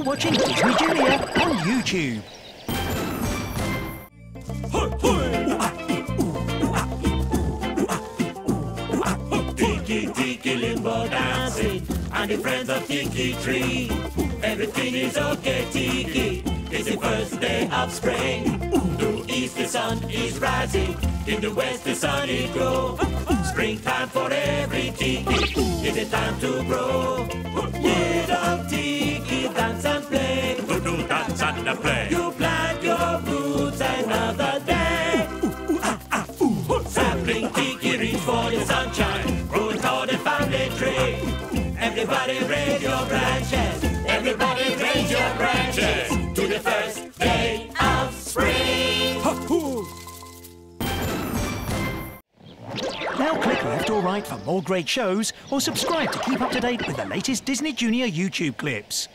You're watching Disney Junior on YouTube. Tiki Tiki Limbo dancing and the friends of Tiki Tree. Everything is okay, Tiki. It's the first day of spring. The east the sun is rising, in the west the sun is grow. Springtime for every Tiki. It's a time to grow. Dance and play. You plant your roots another day. Sapling tiki reach for the sunshine, growing tall the family tree. Everybody raise your branches, everybody raise your branches to the first day of spring. Now click left or right for more great shows or subscribe to keep up to date with the latest Disney Junior YouTube clips.